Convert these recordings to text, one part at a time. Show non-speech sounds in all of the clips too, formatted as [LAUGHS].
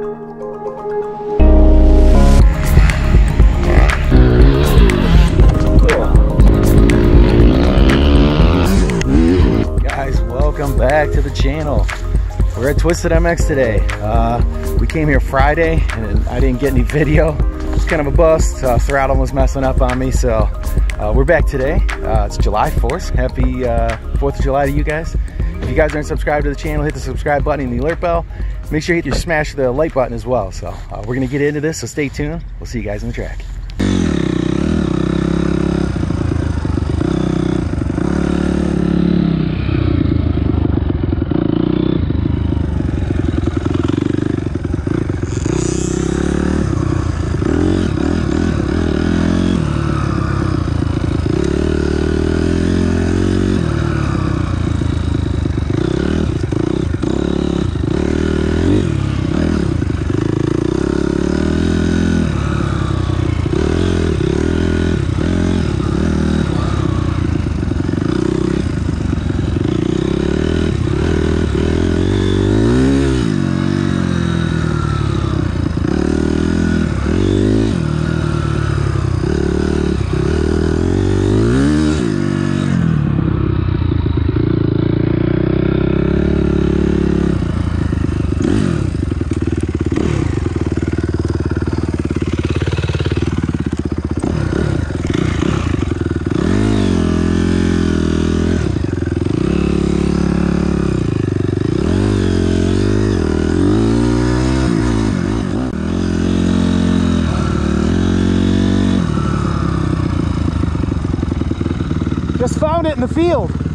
Guys, welcome back to the channel. We're at Twisted MX today. Uh, we came here Friday and I didn't get any video. It's kind of a bust. Uh, throttle was messing up on me, so uh, we're back today. Uh, it's July 4th. Happy 4th uh, of July to you guys. If you guys aren't subscribed to the channel, hit the subscribe button and the alert bell. Make sure you hit your smash the like button as well. So uh, we're gonna get into this, so stay tuned. We'll see you guys in the track. Just found it in the field.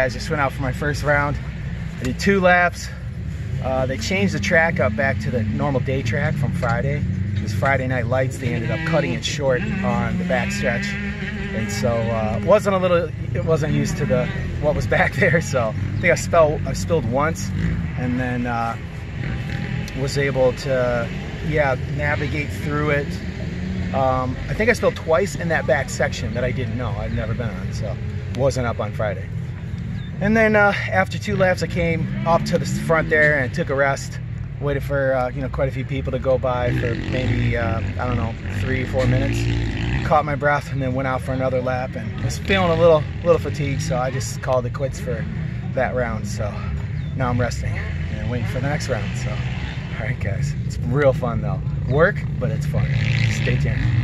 Guys, just went out for my first round. I did two laps. Uh, they changed the track up back to the normal day track from Friday. It was Friday night lights. They ended up cutting it short on the back stretch. And so uh, wasn't a little, it wasn't used to the what was [LAUGHS] back there. So I think I spilled, I spilled once and then uh, was able to, yeah, navigate through it. Um, I think I spilled twice in that back section that I didn't know. I've never been on, so wasn't up on Friday. And then uh, after two laps, I came up to the front there and took a rest. Waited for uh, you know quite a few people to go by for maybe uh, I don't know three four minutes. Caught my breath and then went out for another lap and was feeling a little little fatigued, so I just called it quits for that round. So now I'm resting and waiting for the next round. So all right, guys, it's real fun though. Work, but it's fun. Stay tuned.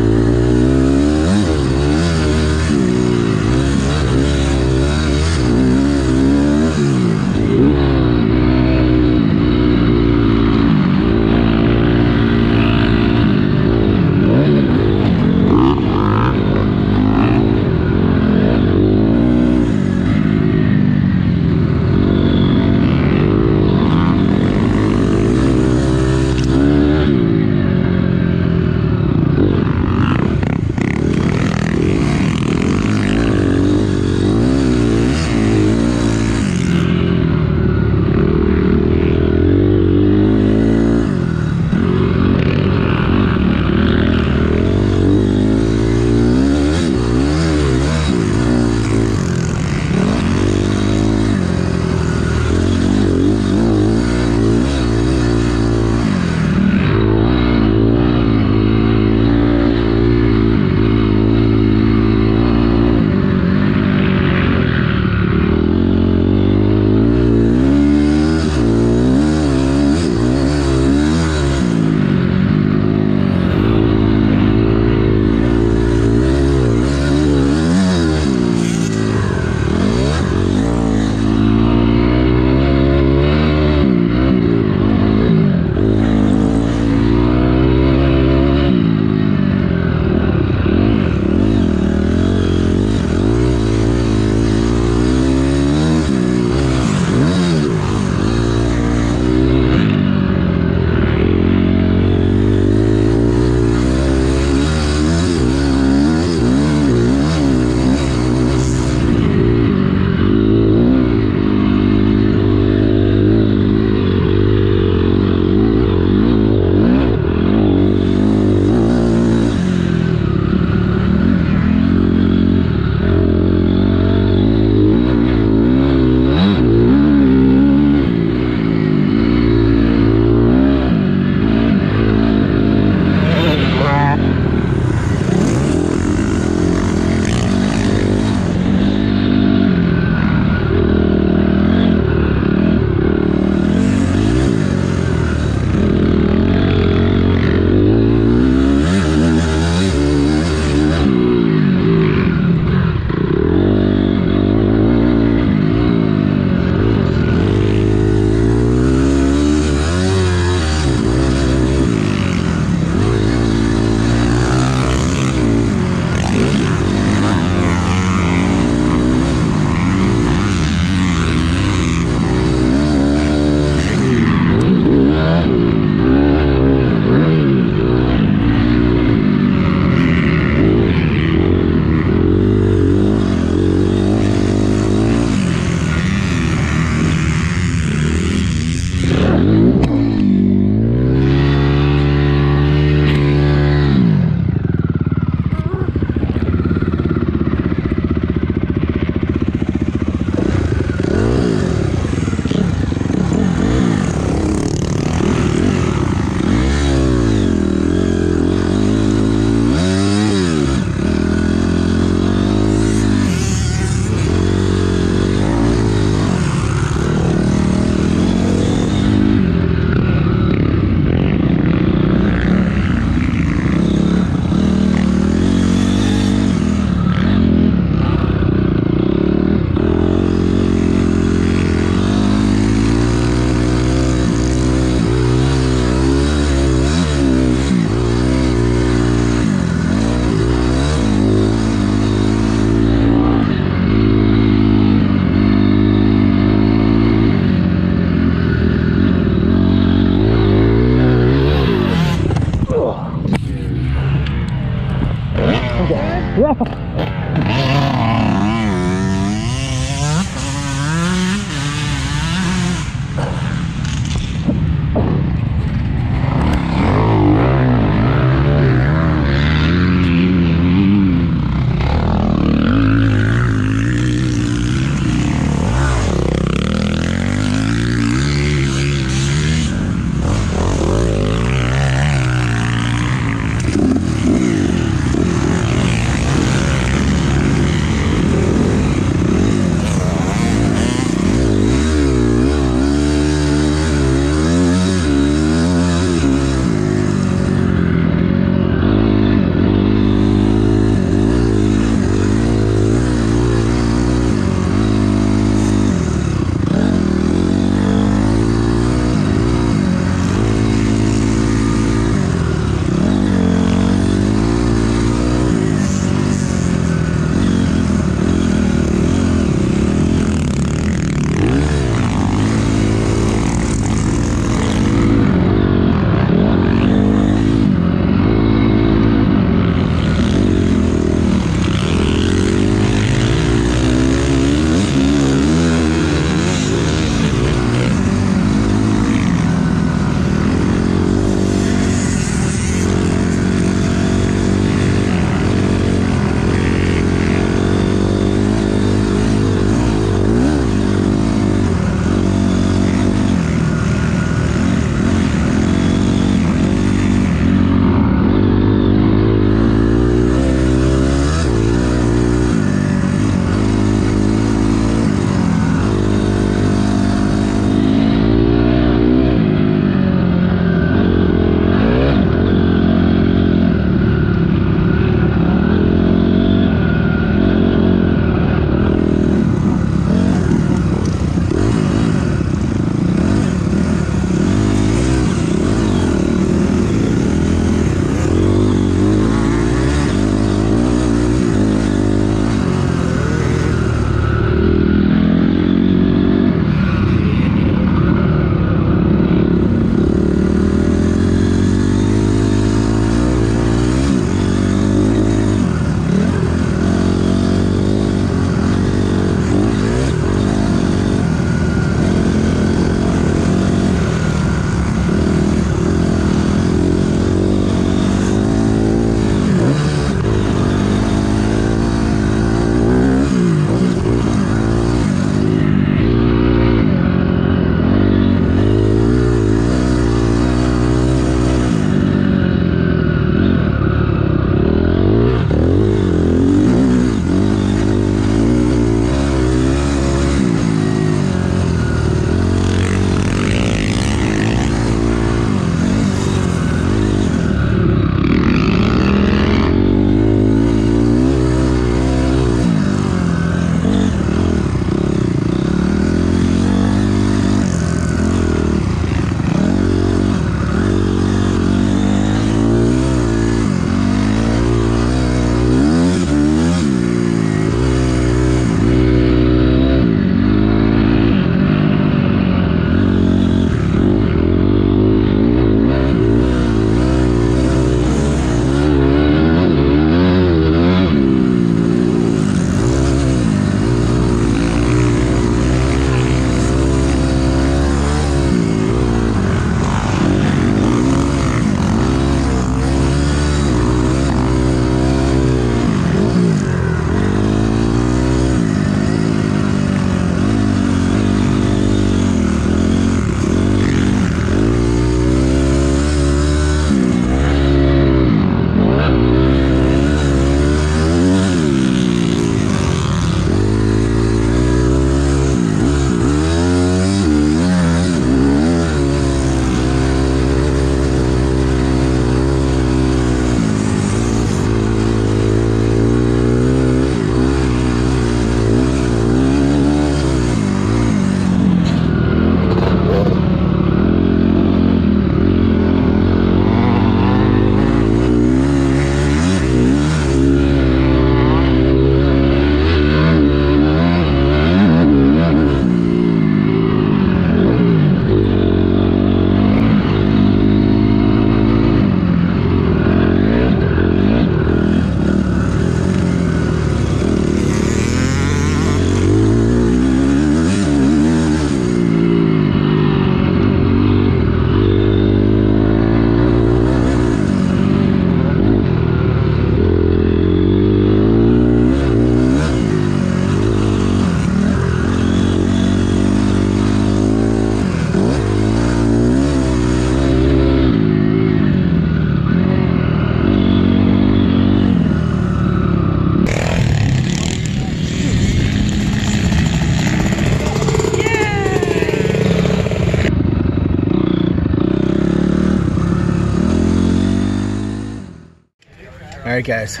Right, guys,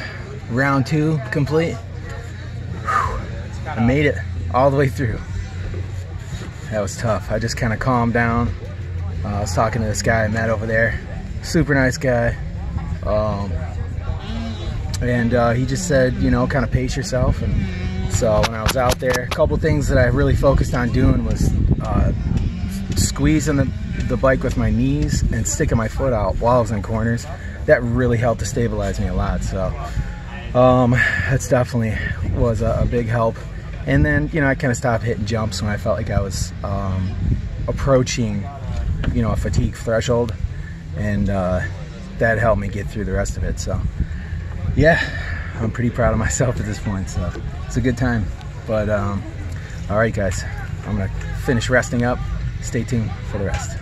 round two complete. Whew. I made it all the way through. That was tough. I just kind of calmed down. Uh, I was talking to this guy I met over there. Super nice guy. Um, and uh, he just said, you know, kind of pace yourself. And so when I was out there, a couple things that I really focused on doing was uh, squeezing the, the bike with my knees and sticking my foot out while I was in corners. That really helped to stabilize me a lot. So um, that's definitely was a, a, big help. And then, you know, I kind of stopped hitting jumps when I felt like I was um, approaching, you know, a fatigue threshold. And uh, that helped me get through the rest of it. So yeah, I'm pretty proud of myself at this point. So it's a good time. But um, all right, guys, I'm gonna finish resting up. Stay tuned for the rest.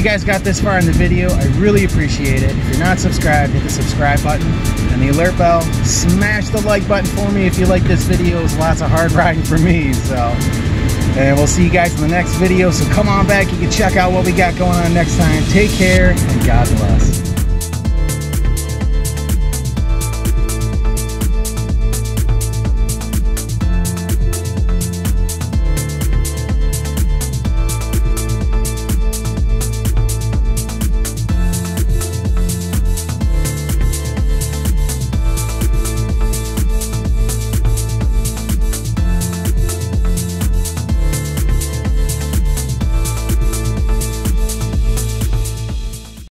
You guys got this far in the video, I really appreciate it. If you're not subscribed, hit the subscribe button and the alert bell. Smash the like button for me if you like this video. It's lots of hard [LAUGHS] riding for me. So, and we'll see you guys in the next video. So come on back. You can check out what we got going on next time. Take care and God bless.